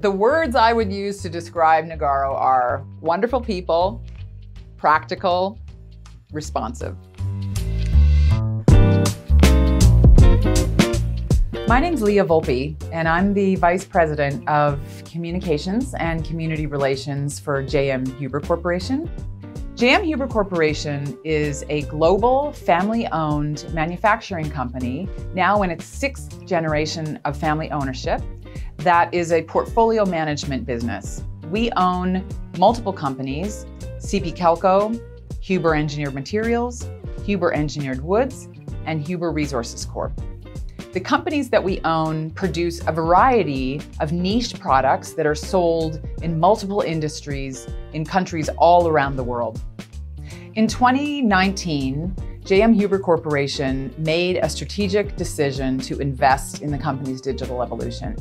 The words I would use to describe Nagarro are wonderful people, practical, responsive. My name's Lea Volpe, and I'm the Vice President of Communications and Community Relations for JM Huber Corporation. JM Huber Corporation is a global family owned manufacturing company, now in its sixth generation of family ownership, that is a portfolio management business. We own multiple companies CP Kelco, Huber Engineered Materials, Huber Engineered Woods, and Huber Resources Corp. The companies that we own produce a variety of niche products that are sold in multiple industries in countries all around the world. In 2019, JM Huber Corporation made a strategic decision to invest in the company's digital evolution.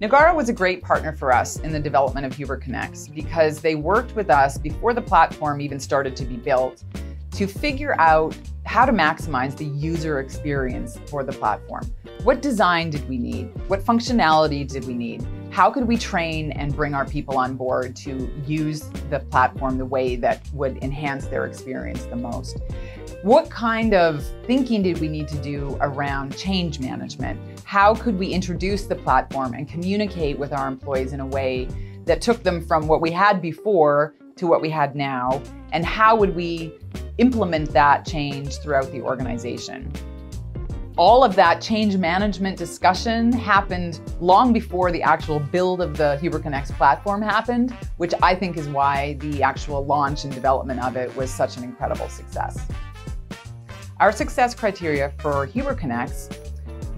Nagarro was a great partner for us in the development of Huber Connects because they worked with us before the platform even started to be built to figure out how to maximize the user experience for the platform. What design did we need? What functionality did we need? How could we train and bring our people on board to use the platform the way that would enhance their experience the most? What kind of thinking did we need to do around change management? How could we introduce the platform and communicate with our employees in a way that took them from what we had before to what we had now? And how would we implement that change throughout the organization. All of that change management discussion happened long before the actual build of the Huber Connects platform happened, which I think is why the actual launch and development of it was such an incredible success. Our success criteria for Huber Connects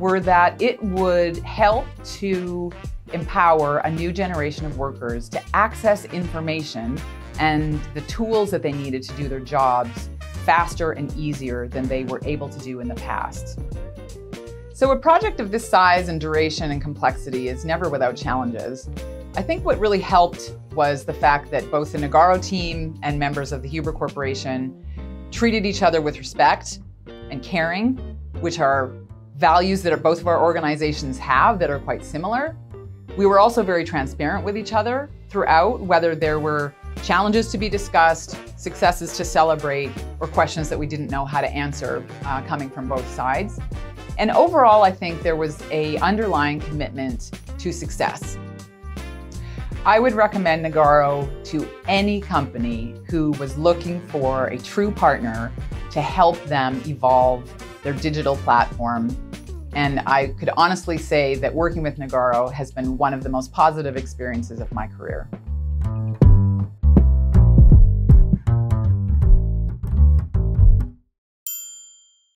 were that it would help to empower a new generation of workers to access information and the tools that they needed to do their jobs faster and easier than they were able to do in the past. So, a project of this size and duration and complexity is never without challenges. I think what really helped was the fact that both the Nagarro team and members of the Huber Corporation treated each other with respect and caring, which are values that are both of our organizations have that are quite similar. We were also very transparent with each other throughout, whether there were challenges to be discussed, successes to celebrate, or questions that we didn't know how to answer uh, coming from both sides. And overall, I think there was a underlying commitment to success. I would recommend Nagarro to any company who was looking for a true partner to help them evolve their digital platform. And I could honestly say that working with Nagarro has been one of the most positive experiences of my career.